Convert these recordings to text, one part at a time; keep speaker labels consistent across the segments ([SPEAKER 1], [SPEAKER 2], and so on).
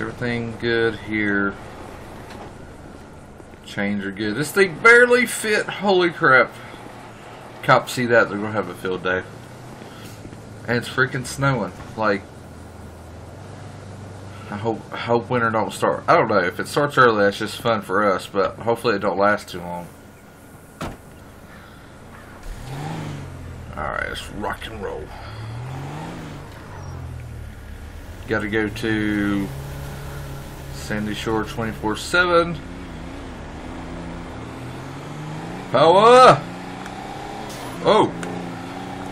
[SPEAKER 1] Everything good here? Chains are good. This thing barely fit. Holy crap. Cops see that, they're going to have a field day. And it's freaking snowing. Like, I hope I hope winter don't start. I don't know. If it starts early, that's just fun for us, but hopefully it don't last too long. Alright, let's rock and roll. Got to go to Sandy Shore 24 7. Power! Oh!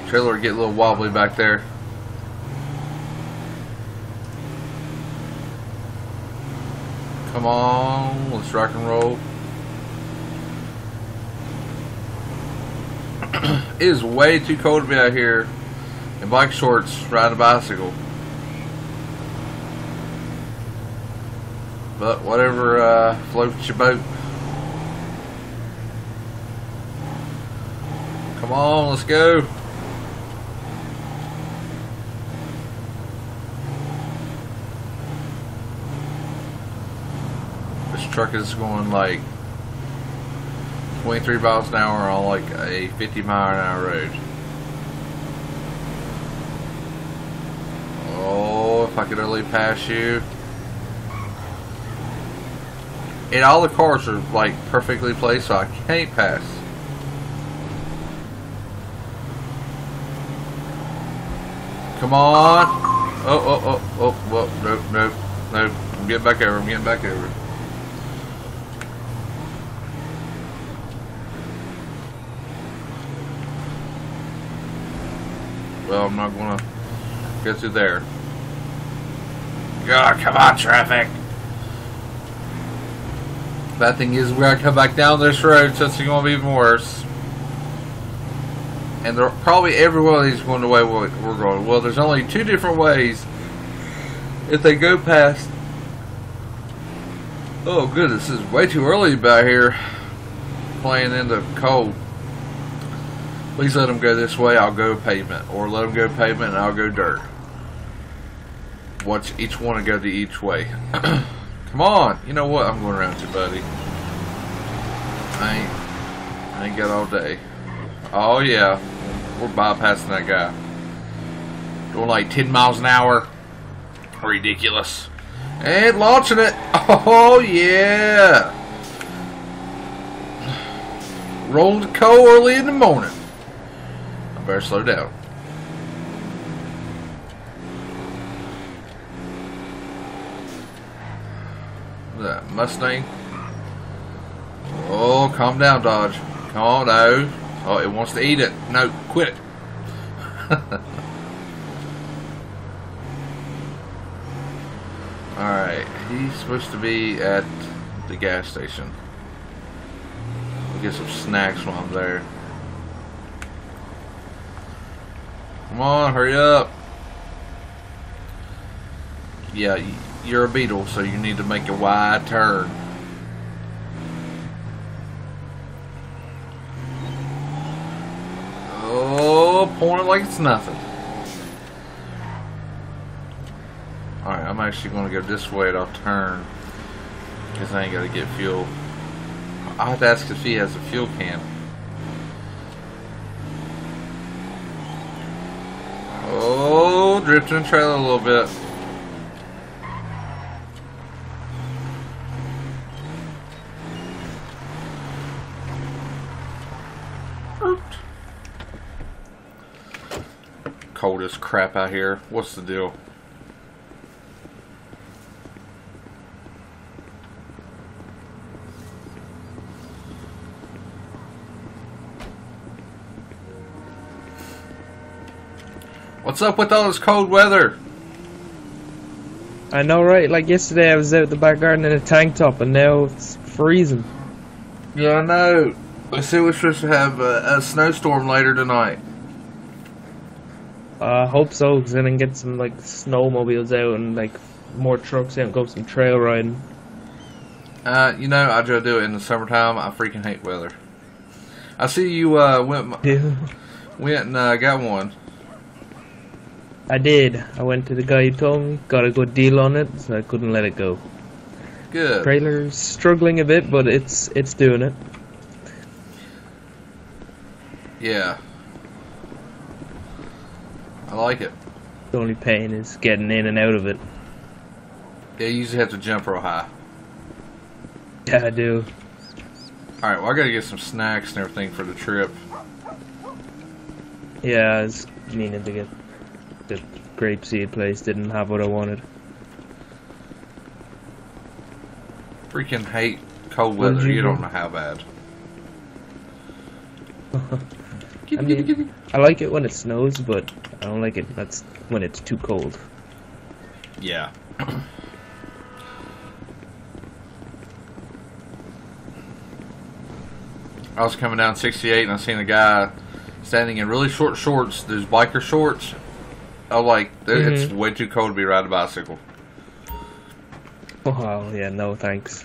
[SPEAKER 1] Trailer get a little wobbly back there. Come on, let's rock and roll. it is way too cold to be out here in bike shorts riding a bicycle. But whatever uh, floats your boat. Come on, let's go. This truck is going like 23 miles an hour on like a 50 mile an hour road. Oh, if I could only pass you. And all the cars are like perfectly placed, so I can't pass. Come on. Oh, oh, oh, oh, whoa, nope, nope, nope. I'm getting back over, I'm getting back over. Well, I'm not gonna get through there. God, come on, traffic. Bad thing is, we gotta come back down this road, so it's gonna be even worse. And they're probably every one of these going the way we're going. Well, there's only two different ways. If they go past. Oh, goodness, this is way too early about here. Playing in the cold. Please let them go this way, I'll go pavement. Or let them go pavement and I'll go dirt. Watch each one to go the each way. Come on! You know what? I'm going around you, buddy. I ain't, I ain't got all day. Oh, yeah. We're bypassing that guy. Going like 10 miles an hour. Ridiculous. And launching it. Oh, yeah. Rolling the coal early in the morning. I better slow down. That Mustang. Oh, calm down, Dodge. Come on, no. Oh, it wants to eat it. No, quit it. Alright, he's supposed to be at the gas station. We'll get some snacks while I'm there. Come on, hurry up. Yeah, you're a beetle, so you need to make a wide turn. Oh, point it like it's nothing. Alright, I'm actually going to go this way and I'll turn. Because I ain't got to get fuel. i have to ask if he has a fuel can. Oh, drifting the trailer a little bit. Cold as crap out here. What's the deal? What's up with all this cold weather?
[SPEAKER 2] I know, right? Like yesterday, I was out in the back garden in a tank top, and now it's freezing.
[SPEAKER 1] Yeah, I know. I see we're supposed to have a, a snowstorm later tonight.
[SPEAKER 2] Uh, I uh, hope so, because then I can get some like snowmobiles out and like more trucks out and go some trail riding.
[SPEAKER 1] Uh, you know, I just do it in the summertime. I freaking hate weather. I see you uh, went
[SPEAKER 2] yeah.
[SPEAKER 1] went and uh, got one.
[SPEAKER 2] I did. I went to the guy who told me, got a good deal on it, so I couldn't let it go.
[SPEAKER 1] Good.
[SPEAKER 2] Trailer's struggling a bit, but it's it's doing it.
[SPEAKER 1] Yeah. I like it.
[SPEAKER 2] The only pain is getting in and out of it.
[SPEAKER 1] Yeah, you usually have to jump real high.
[SPEAKER 2] Yeah, I do.
[SPEAKER 1] Alright, well, I gotta get some snacks and everything for the trip.
[SPEAKER 2] Yeah, I was meaning to get the grape seed place. Didn't have what I wanted.
[SPEAKER 1] Freaking hate cold weather.
[SPEAKER 2] you
[SPEAKER 1] You
[SPEAKER 2] do?
[SPEAKER 1] don't know how bad.
[SPEAKER 2] give me, I mean, I like it when it snows, but I don't like it that's when it's too cold.
[SPEAKER 1] Yeah. I was coming down 68 and I seen a guy standing in really short shorts, those biker shorts. I was like, th- it's
[SPEAKER 2] Mhm.
[SPEAKER 1] way too cold to be riding a bicycle.
[SPEAKER 2] Oh yeah, no thanks.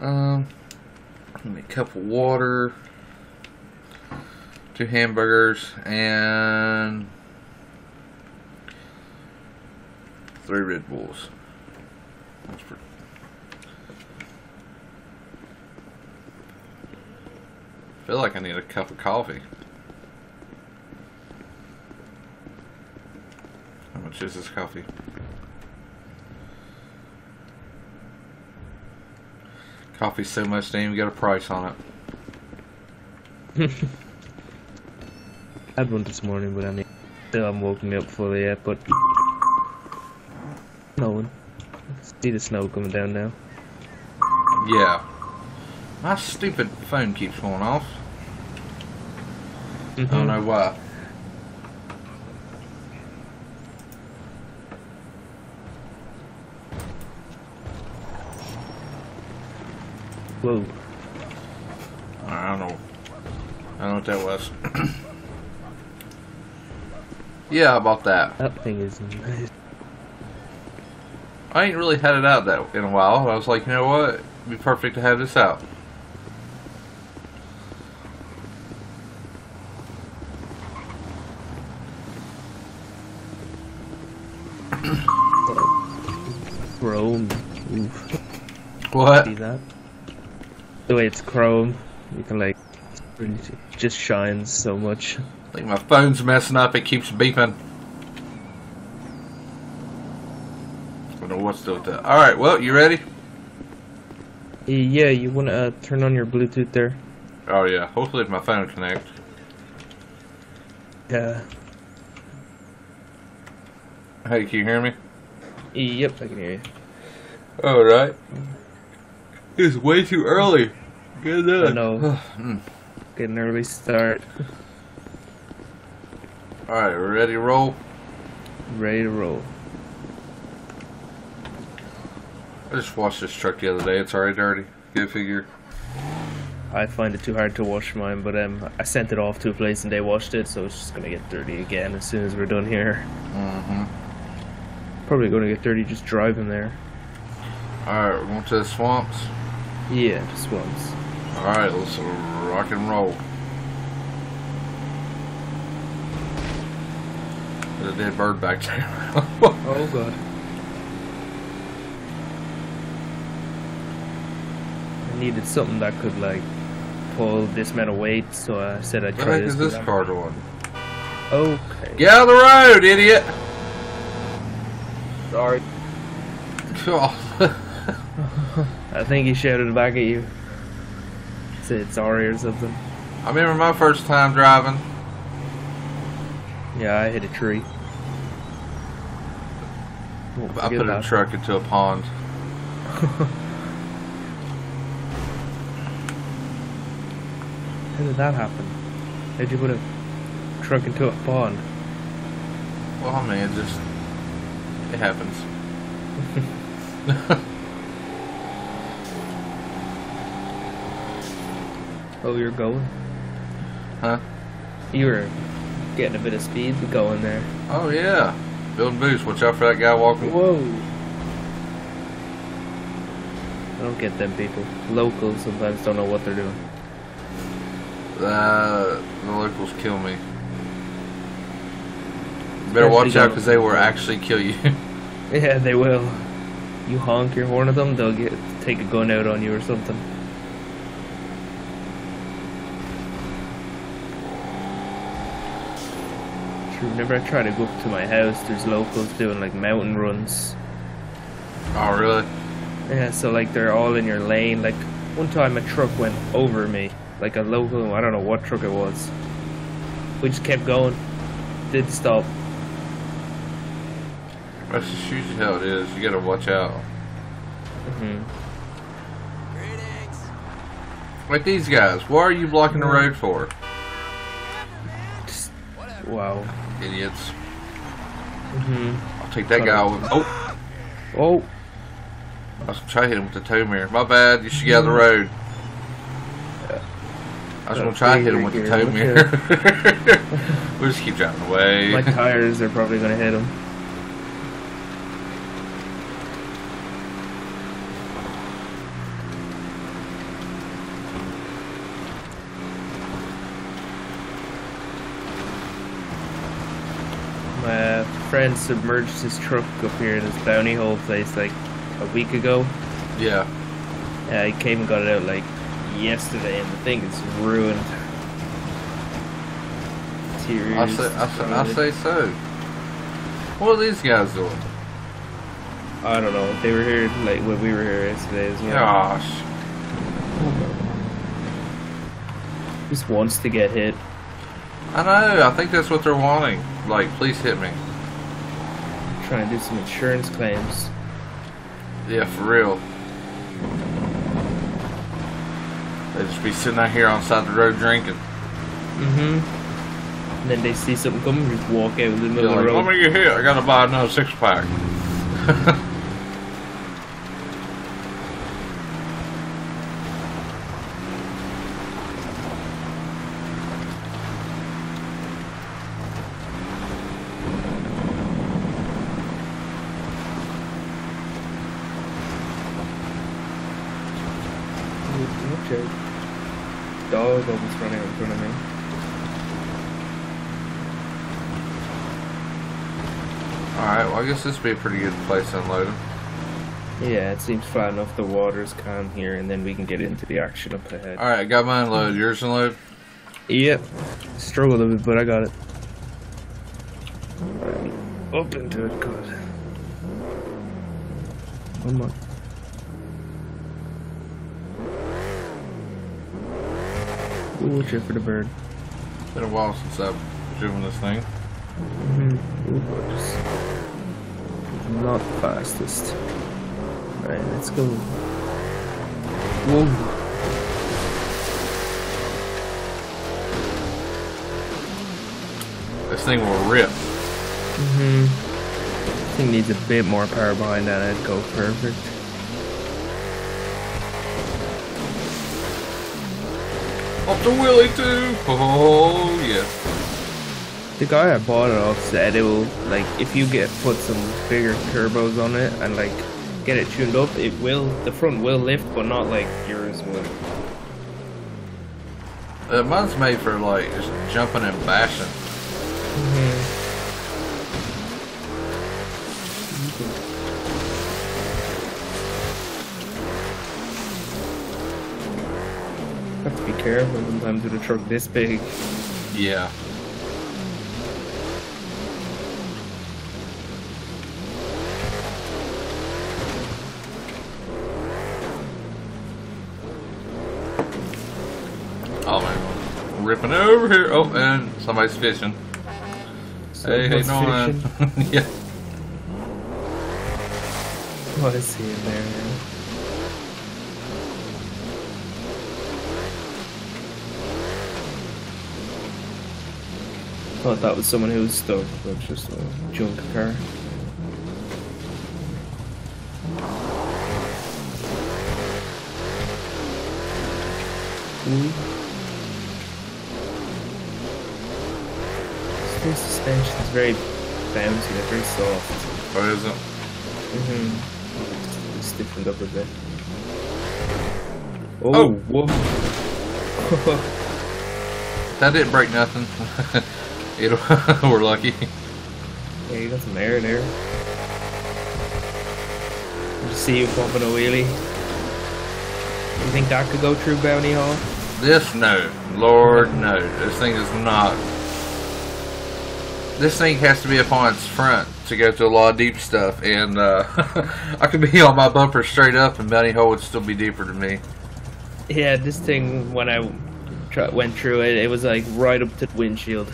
[SPEAKER 1] Um, give me a cup of water, two hamburgers, and three Red Bulls. That's pretty. feel like I need a cup of coffee. How much is this coffee? Coffee's so much they even got a price on it.
[SPEAKER 2] I had one this morning, but I mean, still haven't woken me up fully yet. But no one. See the snow coming down now.
[SPEAKER 1] Yeah. My stupid phone keeps falling off. I don't mm-hmm. know why.
[SPEAKER 2] Whoa.
[SPEAKER 1] I don't know. I don't know what that was. yeah, about that.
[SPEAKER 2] That thing is nice.
[SPEAKER 1] I ain't really had it out that in a while. I was like, you know what? It'd be perfect to have this out.
[SPEAKER 2] Chrome. Oof.
[SPEAKER 1] What?
[SPEAKER 2] See that? The way it's chrome, you can like, it just shines so much.
[SPEAKER 1] I think my phone's messing up. It keeps beeping. I don't know what's doing with that. Alright, well, you ready?
[SPEAKER 2] Yeah, you wanna uh, turn on your Bluetooth there?
[SPEAKER 1] Oh, yeah. Hopefully, if my phone connects.
[SPEAKER 2] Yeah.
[SPEAKER 1] Hey, can you hear me?
[SPEAKER 2] Yep, I can hear you.
[SPEAKER 1] Alright. It's way too early. Get
[SPEAKER 2] I know.
[SPEAKER 1] Mm.
[SPEAKER 2] Get an early start.
[SPEAKER 1] Alright, ready to roll?
[SPEAKER 2] Ready to roll.
[SPEAKER 1] I just washed this truck the other day. It's already dirty. Good figure.
[SPEAKER 2] I find it too hard to wash mine, but um, I sent it off to a place and they washed it, so it's just gonna get dirty again as soon as we're done here.
[SPEAKER 1] Mm-hmm.
[SPEAKER 2] Probably gonna get dirty just driving there.
[SPEAKER 1] Alright, we're going to the swamps.
[SPEAKER 2] Yeah, the swamps.
[SPEAKER 1] Alright, let's rock and roll. A dead bird back there.
[SPEAKER 2] Oh god. I needed something that could like pull this amount of weight, so I said I'd
[SPEAKER 1] What the
[SPEAKER 2] try
[SPEAKER 1] heck
[SPEAKER 2] this.
[SPEAKER 1] is this
[SPEAKER 2] with
[SPEAKER 1] car doing?
[SPEAKER 2] them. Okay.
[SPEAKER 1] Get out of the road, idiot!
[SPEAKER 2] Sorry.
[SPEAKER 1] Oh,
[SPEAKER 2] I think he shouted back at you. Said sorry or something.
[SPEAKER 1] I remember my first time driving.
[SPEAKER 2] Yeah, I hit a tree.
[SPEAKER 1] I put a truck into a pond.
[SPEAKER 2] How did that happen? How'd you put a truck into a pond?
[SPEAKER 1] Well, I mean, it just it happens.
[SPEAKER 2] Oh, you're going?
[SPEAKER 1] Huh?
[SPEAKER 2] You were getting a bit of speed going there.
[SPEAKER 1] Oh yeah, building boost. Watch out for that guy walking.
[SPEAKER 2] Whoa! I don't get them people. Locals sometimes don't know what they're doing.
[SPEAKER 1] Uh, the locals kill me. Better watch out because they will actually kill you.
[SPEAKER 2] Yeah, they will. You honk your horn at them, they'll get take a gun out on you or something. Whenever I try to go up to my house, there's locals doing like mountain runs.
[SPEAKER 1] oh, really?
[SPEAKER 2] Yeah, so like they're all in your lane. Like one time a truck went over me, like a local, I don't know what truck it was. We just kept going, didn't stop.
[SPEAKER 1] That's just usually how it is. You gotta watch out.
[SPEAKER 2] hmm
[SPEAKER 1] Like these guys, why are you blocking the road for?
[SPEAKER 2] Just, wow.
[SPEAKER 1] Idiots.
[SPEAKER 2] hmm
[SPEAKER 1] I'll take that guy with. Oh,
[SPEAKER 2] Oh,
[SPEAKER 1] I was gonna try to hit him with the tow mirror. My bad. You should get out of the road. I was gonna try to hit him with the tow mirror. we'll just keep driving away.
[SPEAKER 2] my tires are probably gonna hit him. My friend submerged his truck up here in this bounty hole place like a week ago.
[SPEAKER 1] yeah.
[SPEAKER 2] Yeah, he came and got it out like yesterday, and the thing is ruined. Tears.
[SPEAKER 1] I say, I say, I say so. What are these guys doing?
[SPEAKER 2] I don't know. They were here like when we were here yesterday as well.
[SPEAKER 1] Gosh.
[SPEAKER 2] Just wants to get hit.
[SPEAKER 1] I know. I think that's what they're wanting. Like, please hit me.
[SPEAKER 2] Trying to do some insurance claims.
[SPEAKER 1] Yeah, for real. They just be sitting out here on the side of the road drinking.
[SPEAKER 2] Mm-hmm. And then they see something coming, just walk out in the middle of
[SPEAKER 1] like,
[SPEAKER 2] the
[SPEAKER 1] let
[SPEAKER 2] road.
[SPEAKER 1] me get hit. I gotta buy another six pack.
[SPEAKER 2] Watch out. Dog almost running in front of me.
[SPEAKER 1] Alright, well, I guess this would be a pretty good place to unload them.
[SPEAKER 2] Yeah, it seems flat enough. The water's calm here, and then we can get into the action up ahead.
[SPEAKER 1] Alright, I got mine loaded. Yours unloaded?
[SPEAKER 2] Yep. Struggled a bit, but I got it. Up into it, good. Come on. Ooh, out for the bird.
[SPEAKER 1] Been a while since I've driven this thing.
[SPEAKER 2] Mm-hmm. Ooh, gorgeous. Not the fastest. Alright, let's go. Whoa.
[SPEAKER 1] This thing will rip.
[SPEAKER 2] Mm-hmm. Thing needs a bit more power behind that. I'd go perfect.
[SPEAKER 1] Up the wheelie too. Oh yeah.
[SPEAKER 2] The guy I bought it off said it will like if you get put some bigger turbos on it and like get it tuned up, it will the front will lift, but not like yours would.
[SPEAKER 1] Uh, mine's made for like just jumping and bashing.
[SPEAKER 2] Have to be careful sometimes with a truck this big.
[SPEAKER 1] Yeah. Oh man, ripping over here. Oh, and somebody's fishing. hey, hey,
[SPEAKER 2] Someone's
[SPEAKER 1] no
[SPEAKER 2] fishing.
[SPEAKER 1] yeah.
[SPEAKER 2] What is he in there? Oh, man? Thought that was someone who was stuck, but it's just a junk car. Ooh. This suspension is very bouncy, they're very soft.
[SPEAKER 1] What is it?
[SPEAKER 2] Mm-hmm. Stiffened up a bit. Oh,
[SPEAKER 1] Oh.
[SPEAKER 2] whoa.
[SPEAKER 1] That didn't break nothing. It'll, we're lucky.
[SPEAKER 2] Yeah, you got some air there. Just see you bumping a wheelie. You think that could go through Bounty Hole?
[SPEAKER 1] This no, Lord no. This thing is not. This thing has to be up on its front to go through a lot of deep stuff, and uh, I could be on my bumper straight up, and Bounty Hole would still be deeper than me.
[SPEAKER 2] Yeah, this thing when I went through it, it was like right up to the windshield.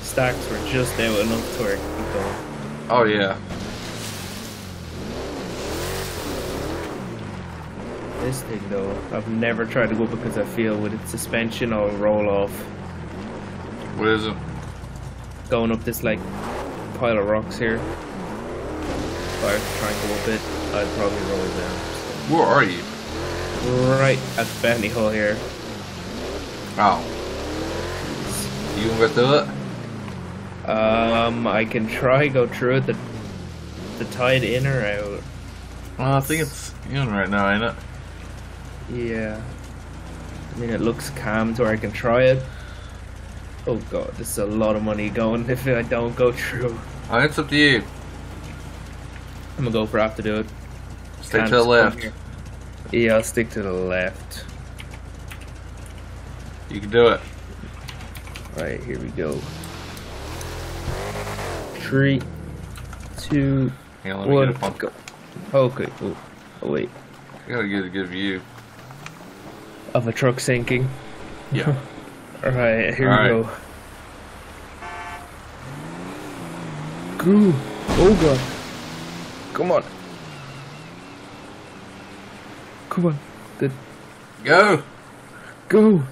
[SPEAKER 2] Stacks were just out enough to where it.
[SPEAKER 1] Oh yeah,
[SPEAKER 2] This thing though, I've never tried to go because I feel with its suspension I'll roll off.
[SPEAKER 1] what is it?
[SPEAKER 2] Going up this like pile of rocks here. If I was to try and go up it, I'd probably roll down.
[SPEAKER 1] Where are you?
[SPEAKER 2] Right at the bounty hole here.
[SPEAKER 1] Oh, you gonna go through it?
[SPEAKER 2] Um, I can try go through it. The the tide in or out.
[SPEAKER 1] Well, I think it's in right now, ain't it?
[SPEAKER 2] Yeah. I mean, it looks calm to where I can try it. Oh god, this is a lot of money going if I don't go through.
[SPEAKER 1] Oh, it's up to you.
[SPEAKER 2] I'm gonna go for do it.
[SPEAKER 1] Stay
[SPEAKER 2] Can't
[SPEAKER 1] to the left.
[SPEAKER 2] Yeah, I'll stick to the left.
[SPEAKER 1] You can do it.
[SPEAKER 2] Right, here we go. Three, two,
[SPEAKER 1] Hang on, let me
[SPEAKER 2] one,
[SPEAKER 1] get up on.
[SPEAKER 2] go. Okay, oh, oh wait.
[SPEAKER 1] I gotta get a good view.
[SPEAKER 2] Of a truck sinking.
[SPEAKER 1] Yeah.
[SPEAKER 2] Alright, here
[SPEAKER 1] Alright.
[SPEAKER 2] we go. Go! Oh god! Come on! Come on! Good.
[SPEAKER 1] Go.
[SPEAKER 2] Go!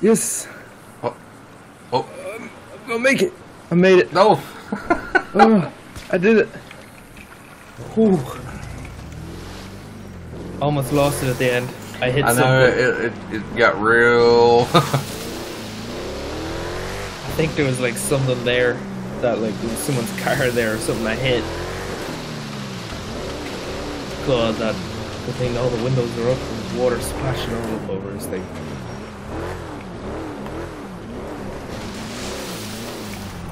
[SPEAKER 2] Yes!
[SPEAKER 1] Oh. Oh.
[SPEAKER 2] I'm gonna make it! I made it!
[SPEAKER 1] No.
[SPEAKER 2] Oh, I did it! Whew. Almost lost it at the end. I hit
[SPEAKER 1] I know it, it, it got real.
[SPEAKER 2] I think there was like something there that like there was someone's car there or something I hit. God, that the thing, all the windows are up and water splashing all over this thing.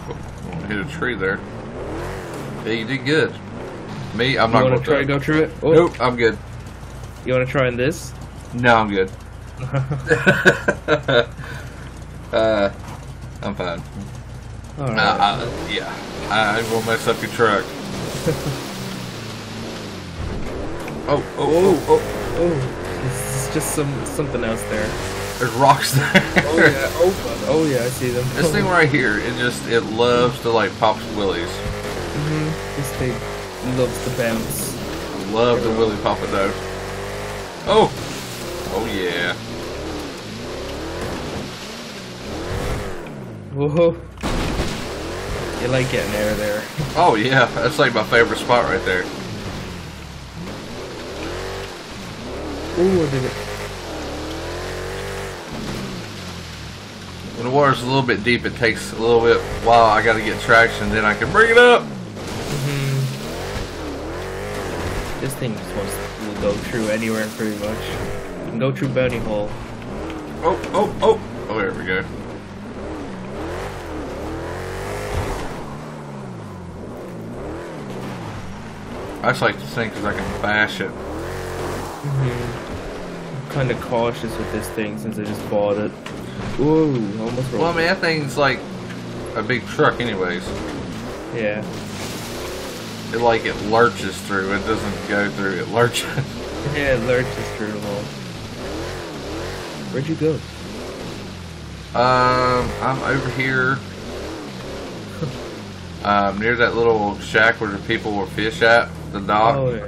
[SPEAKER 1] Oh, hit a tree there. Yeah, you did good. Me, I'm
[SPEAKER 2] You
[SPEAKER 1] not going
[SPEAKER 2] to try to go through it? Oh,
[SPEAKER 1] Nope, I'm good.
[SPEAKER 2] You want to try in this?
[SPEAKER 1] No, I'm good. uh, I'm fine.
[SPEAKER 2] All right.
[SPEAKER 1] Uh, uh, yeah, I, I will mess up your truck. oh, oh, oh, oh!
[SPEAKER 2] oh, is just some something else there.
[SPEAKER 1] There's rocks there.
[SPEAKER 2] Oh yeah. Oh. Oh yeah. I see them.
[SPEAKER 1] This thing right here, it just it loves to like pop wheelies.
[SPEAKER 2] hmm This thing loves to bounce.
[SPEAKER 1] Love the willy papa though. Oh, oh yeah.
[SPEAKER 2] Whoa. You like getting air there.
[SPEAKER 1] Oh yeah, that's like my favorite spot right there.
[SPEAKER 2] Ooh, I did it.
[SPEAKER 1] When the water's a little bit deep, it takes a little bit while I gotta get traction, then I can bring it up.
[SPEAKER 2] hmm This thing just wants to go through anywhere pretty much. Can go through Bounty Hole.
[SPEAKER 1] Oh, oh, oh. Oh, there we go. I just like this thing because I can bash it. Mm-hmm.
[SPEAKER 2] I'm kind of cautious with this thing since I just bought it. Whoa, almost rolled.
[SPEAKER 1] Well, I mean, that thing's like a big truck anyways.
[SPEAKER 2] Yeah.
[SPEAKER 1] It like it lurches through. It doesn't go through. It lurches.
[SPEAKER 2] Yeah, it lurches through the hole. Where'd you go?
[SPEAKER 1] Um, I'm over here. Um, near that little shack where the people will fish at, the dock.
[SPEAKER 2] Oh yeah.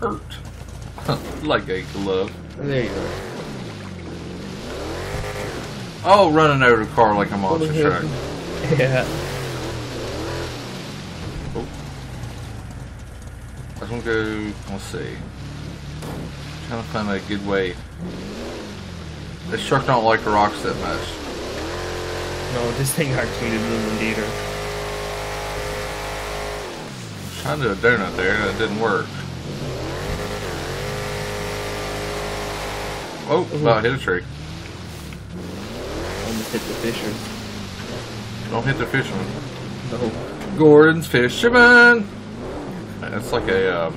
[SPEAKER 1] Hurt. like a glove.
[SPEAKER 2] There you go.
[SPEAKER 1] Oh, running over the car like a monster truck.
[SPEAKER 2] Yeah.
[SPEAKER 1] we'll go, we'll see. I'm trying to find a good way. This shark don't like rocks that much.
[SPEAKER 2] No, this thing actually didn't either.
[SPEAKER 1] I'm trying to do a donut there, and it didn't work. Oh, mm-hmm. Ooh. I hit a tree.
[SPEAKER 2] Almost hit the fisherman.
[SPEAKER 1] Don't hit the fisherman.
[SPEAKER 2] No.
[SPEAKER 1] Gorton's Fisherman! That's like a um,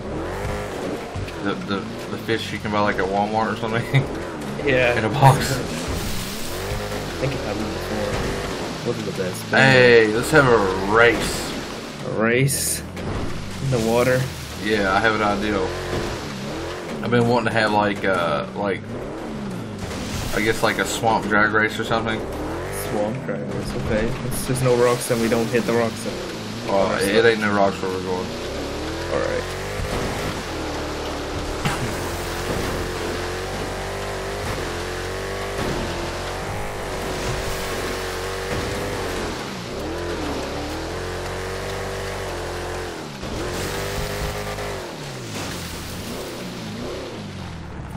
[SPEAKER 1] the, the the fish you can buy like at Walmart or something
[SPEAKER 2] Yeah.
[SPEAKER 1] in a box.
[SPEAKER 2] I think it had before. The best.
[SPEAKER 1] Hey, let's have a race.
[SPEAKER 2] A race in the water.
[SPEAKER 1] Yeah, I have an idea. I've been wanting to have like uh like I guess like a swamp drag race or something.
[SPEAKER 2] Swamp drag race, okay. It's just no rocks and we don't hit the rocks. Then.
[SPEAKER 1] Well, it ain't no rocks where we're going.
[SPEAKER 2] Alright.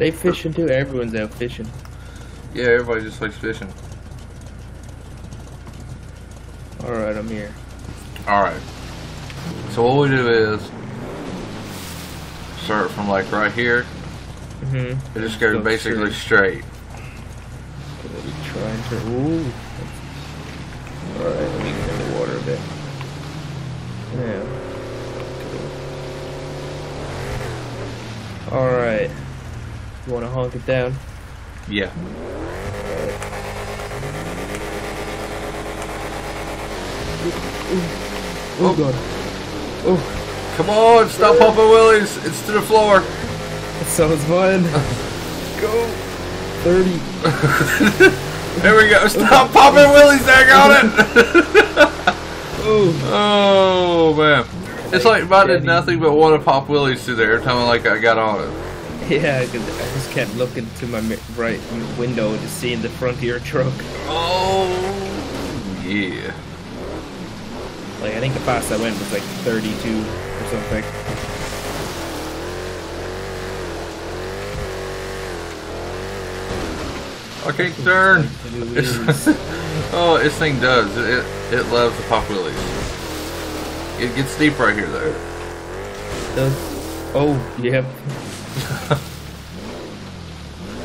[SPEAKER 2] They fishing too. Everyone's out fishing.
[SPEAKER 1] Yeah, everybody just likes fishing.
[SPEAKER 2] All right, I'm here.
[SPEAKER 1] All right. So what we do is start from like right here.
[SPEAKER 2] Mm-hmm.
[SPEAKER 1] It just goes
[SPEAKER 2] Go
[SPEAKER 1] basically straight.
[SPEAKER 2] Trying to. Ooh. All right, let me get in the water a bit. Yeah. All right. You want to honk it down?
[SPEAKER 1] Yeah.
[SPEAKER 2] Oh god. Oh,
[SPEAKER 1] Come on, stop pumping wheelies. It's to the floor.
[SPEAKER 2] sounds fun. Go. Thirty.
[SPEAKER 1] There we go. Stop popping wheelies, dang on it.
[SPEAKER 2] Oh.
[SPEAKER 1] man. It's like I did nothing but want to pop wheelies through there every time I like I got on it.
[SPEAKER 2] Yeah, I just kept looking to my right window to see in the front of your truck.
[SPEAKER 1] Oh yeah.
[SPEAKER 2] Like I think the fastest I went was like 32 or something.
[SPEAKER 1] Okay, turn.
[SPEAKER 2] New
[SPEAKER 1] It's,
[SPEAKER 2] wheels.
[SPEAKER 1] oh, this thing does. It, it it loves the pop wheelies. It gets deep right here though.
[SPEAKER 2] Does- Oh, yep.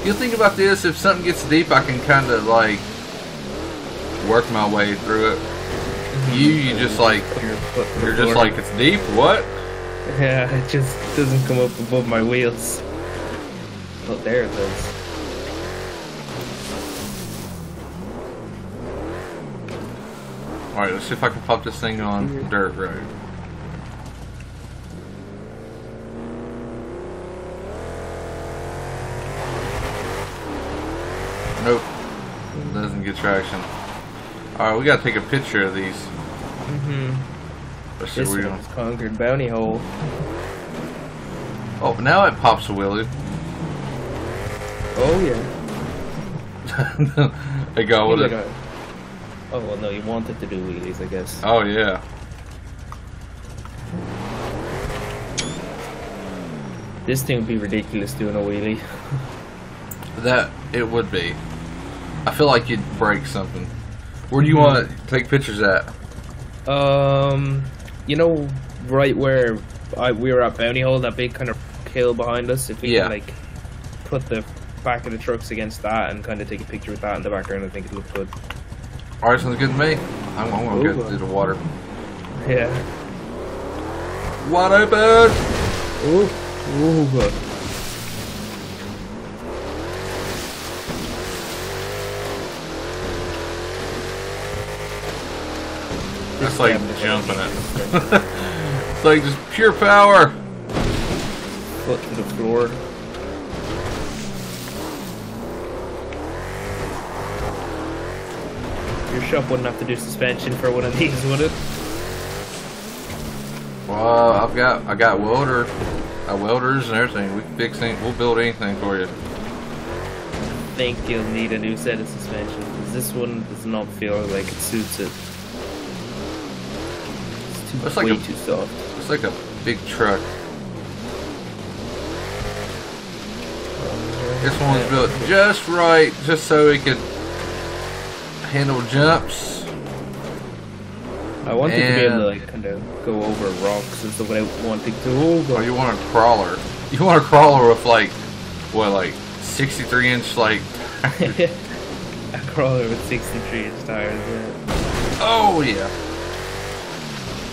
[SPEAKER 1] You think about this, if something gets deep, I can kind of like work my way through it. You, you just like,
[SPEAKER 2] Put your foot in the
[SPEAKER 1] you're just like, it's deep? What?
[SPEAKER 2] Yeah, it just doesn't come up above my wheels. Oh, there it is.
[SPEAKER 1] All right, let's see if I can pop this thing on dirt road. Nope. Doesn't get traction. Alright, we gotta take a picture of these.
[SPEAKER 2] Mm-hmm. This one's conquered bounty hole.
[SPEAKER 1] Oh, now it pops a wheelie.
[SPEAKER 2] Oh yeah.
[SPEAKER 1] they go with it.
[SPEAKER 2] Oh well, no, you wanted to do wheelies, I guess.
[SPEAKER 1] Oh, yeah.
[SPEAKER 2] This thing would be ridiculous doing a wheelie.
[SPEAKER 1] That, it would be. I feel like you'd break something. Where do you want to take pictures at?
[SPEAKER 2] Um, you know, right where I, we were at Bounty Hole, that big kind of hill behind us. If we
[SPEAKER 1] Yeah.
[SPEAKER 2] can like put the back of the trucks against that and kind of take a picture with that in the background, I think it'd look good.
[SPEAKER 1] Alright, sounds good to me. I'm, I'm gonna
[SPEAKER 2] Ooh.
[SPEAKER 1] go through the water.
[SPEAKER 2] Yeah.
[SPEAKER 1] Wide open!
[SPEAKER 2] Ooh. Ooh.
[SPEAKER 1] It's like jumping it. it's like just pure power.
[SPEAKER 2] Foot to the floor. Your shop wouldn't have to do suspension for one of these, would it?
[SPEAKER 1] Well, I've got I got welder, uh, welders and everything. We can fix anything. We'll build anything for you.
[SPEAKER 2] I think you'll need a new set of suspension. This one does not feel like it suits it. It's
[SPEAKER 1] like
[SPEAKER 2] way
[SPEAKER 1] a-
[SPEAKER 2] too soft.
[SPEAKER 1] It's like a big truck. This one's built just right, just so it could handle jumps.
[SPEAKER 2] I wanted to be able to like kind of go over rocks and stuff without wanting to. Oh
[SPEAKER 1] Or
[SPEAKER 2] god.
[SPEAKER 1] you want a crawler? You want a crawler with like what, like 63 inch, like.
[SPEAKER 2] a crawler with 63 inch tires. Yeah.
[SPEAKER 1] Oh, yeah.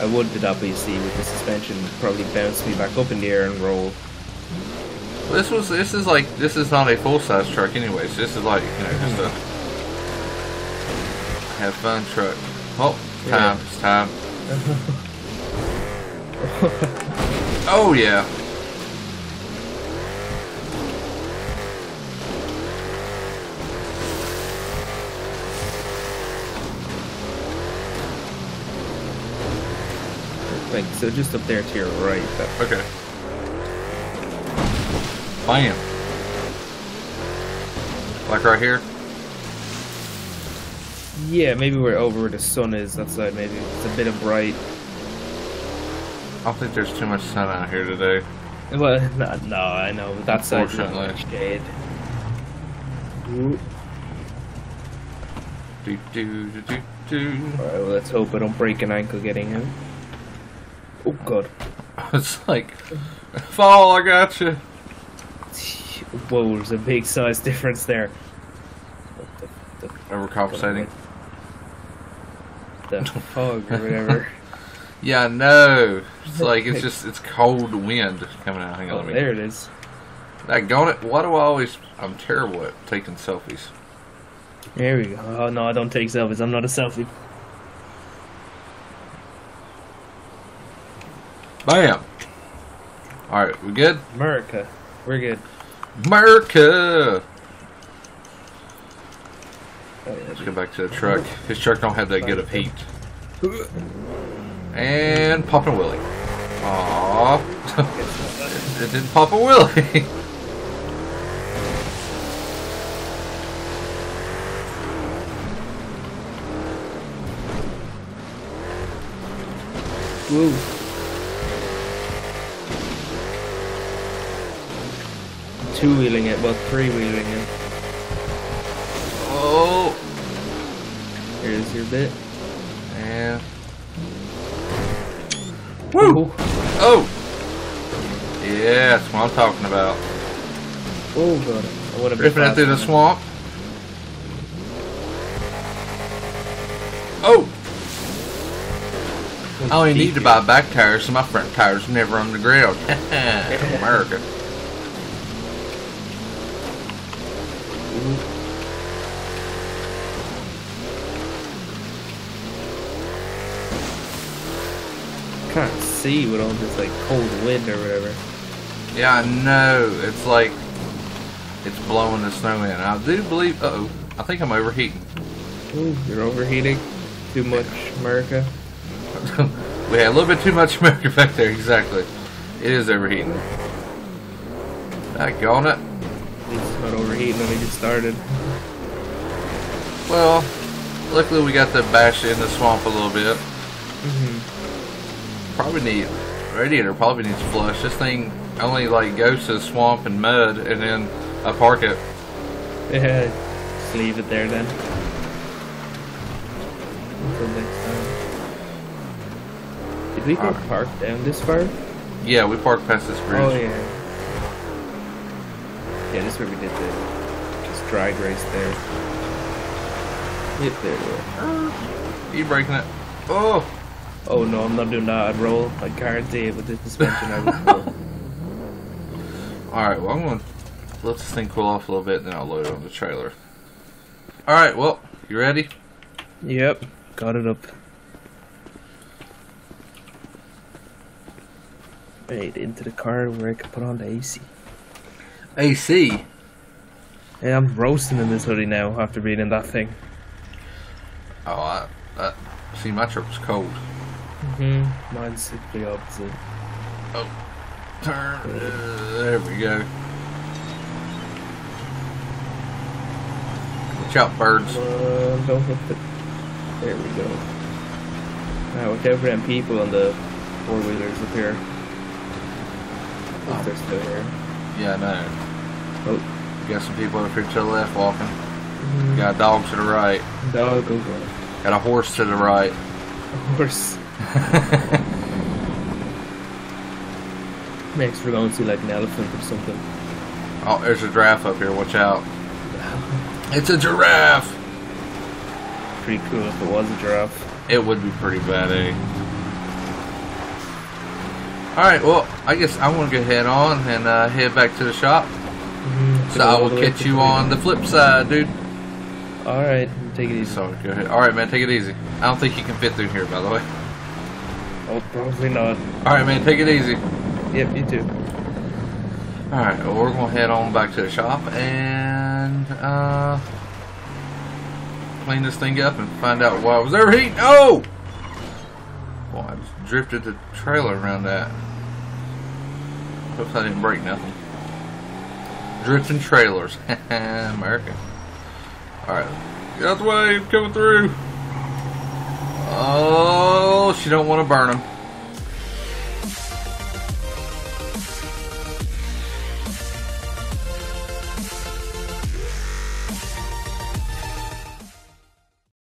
[SPEAKER 2] I would the WC with the suspension probably bounce me back up in the air and roll.
[SPEAKER 1] This was, this is like, this is not a full size truck, anyways. This is like, you know, just a. Have fun truck. Oh, time.
[SPEAKER 2] Yeah.
[SPEAKER 1] It's time. Oh, yeah.
[SPEAKER 2] Like so, just up there to your right.
[SPEAKER 1] Okay. Bam. Like right here?
[SPEAKER 2] yeah, maybe we're over where the sun is. That side, maybe it's a bit of bright.
[SPEAKER 1] I don't think there's too much sun out here today.
[SPEAKER 2] Well, no, no I know, but that side's not much shade.
[SPEAKER 1] Do, do, do, do, do.
[SPEAKER 2] Alright, well, let's hope I don't break an ankle getting out. God.
[SPEAKER 1] It's like, fall, I got you.
[SPEAKER 2] Whoa, there's a big size difference there. The, the,
[SPEAKER 1] Overcompensating.
[SPEAKER 2] the fog or whatever.
[SPEAKER 1] Yeah, no. It's like, it's just, it's cold wind coming out. Hang on,
[SPEAKER 2] oh,
[SPEAKER 1] let me.
[SPEAKER 2] there it is.
[SPEAKER 1] Daggone it. Why do I always, I'm terrible at taking selfies.
[SPEAKER 2] There we go. Oh no, I don't take selfies. I'm not a selfie.
[SPEAKER 1] Bam. Alright, we good?
[SPEAKER 2] America, we're good.
[SPEAKER 1] America!
[SPEAKER 2] Oh,
[SPEAKER 1] Let's go back to the truck. His truck don't have that good of heat. And Papa Willie. Aww. it, it didn't Papa Willie.
[SPEAKER 2] Woo. Two wheeling it, well, three wheeling it.
[SPEAKER 1] oh.
[SPEAKER 2] Here's your bit.
[SPEAKER 1] Yeah. Woo! Oh! Yeah, that's what I'm talking about.
[SPEAKER 2] Oh god, I to be
[SPEAKER 1] Ripping it through the swamp. Oh! I only need to buy back tires, so my front tires never on the ground. America.
[SPEAKER 2] See with all this like cold wind or whatever.
[SPEAKER 1] Yeah, I know. It's like it's blowing the snow in. I do believe. Uh oh. I think I'm overheating.
[SPEAKER 2] Ooh, you're overheating. Too much, America.
[SPEAKER 1] we had a little bit too much America back there. Exactly. It is overheating. Daggone it.
[SPEAKER 2] It's not overheating when we get started.
[SPEAKER 1] Well, luckily we got to bash in the swamp a little bit. Probably need radiator. Probably needs flush. This thing only like goes to swamp and mud, and then I park it.
[SPEAKER 2] Yeah, just leave it there then. Until next time. Did we go park down this far?
[SPEAKER 1] Yeah, we parked past this bridge.
[SPEAKER 2] Oh yeah. Yeah, this is where we did the just drag race there. Yep, there we go.
[SPEAKER 1] You breaking it? Oh.
[SPEAKER 2] Oh no, I'm not doing that. I'd roll. I guarantee it with the suspension. I would roll.
[SPEAKER 1] All right. Well, I'm going to let this thing cool off a little bit, and then I'll load it on the trailer. All right. Well, you ready?
[SPEAKER 2] Yep, got it up. Right into the car where I can put on the AC.
[SPEAKER 1] AC.
[SPEAKER 2] Hey, I'm roasting in this hoodie now after being in that thing.
[SPEAKER 1] Oh, I, I see. My truck was cold.
[SPEAKER 2] Mm-hmm. Mine's the opposite.
[SPEAKER 1] Oh, turn. Uh, there we go. Watch out, birds.
[SPEAKER 2] Uh, don't hit the. There we go. Now, watch out for them people on the four wheelers up here. If they're still here.
[SPEAKER 1] Yeah, I know.
[SPEAKER 2] Oh,
[SPEAKER 1] We got some people up here to the left walking.
[SPEAKER 2] mm,
[SPEAKER 1] Got a dog to the right.
[SPEAKER 2] dog over.
[SPEAKER 1] Got a horse to the right.
[SPEAKER 2] Horse. Next, we're going to see like an elephant or something.
[SPEAKER 1] Oh, there's a giraffe up here. Watch out. It's a giraffe.
[SPEAKER 2] Pretty cool if it was a giraffe.
[SPEAKER 1] It would be pretty bad, eh? Alright, well, I guess I want to go head on and uh, head back to the shop. So I will catch you on the flip side, dude.
[SPEAKER 2] Alright, take it easy.
[SPEAKER 1] So go ahead. Alright, man, take it easy. I don't think you can fit through here, by the way.
[SPEAKER 2] Oh, probably not.
[SPEAKER 1] Alright, man, take it easy.
[SPEAKER 2] Yep, you too.
[SPEAKER 1] Alright, well, we're going to head on back to the shop and uh, clean this thing up and find out why I was overheating. Oh! Well, I just drifted the trailer around that. Hopes I didn't break nothing. Drifting trailers. America. Alright. Get out the way. Coming through. Oh, she don't want to burn them.